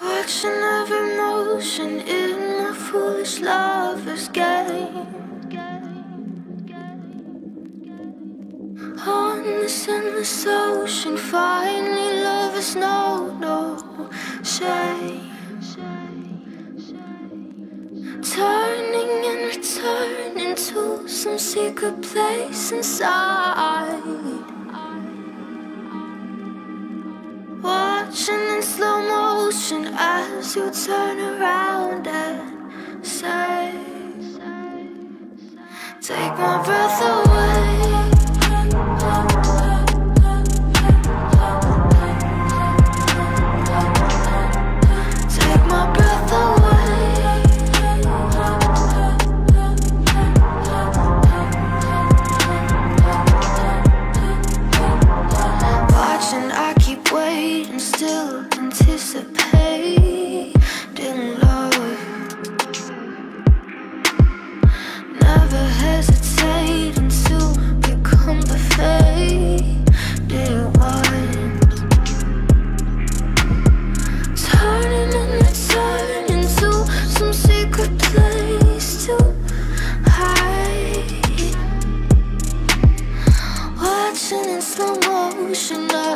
Watching every motion in my foolish lover's game. On this endless ocean, finally lovers know no shame. Turning and returning to some secret place inside. Watching as you turn around and say, Take my breath away. still anticipating love. Never hesitating to become the faded one. Turning and returning to some secret place to hide. Watching in slow motion.